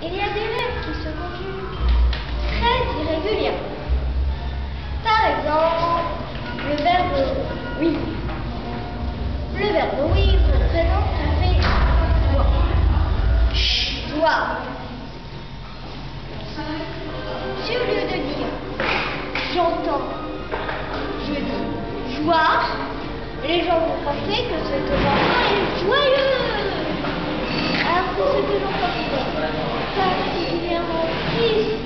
Il y a des rêves qui se conjuguent très irrégulièrement. Par exemple, le verbe oui. Le verbe oui représente un fait joie. Joie. Si au lieu de dire j'entends, je dis joie, les gens vont penser que c'est que j'entends please.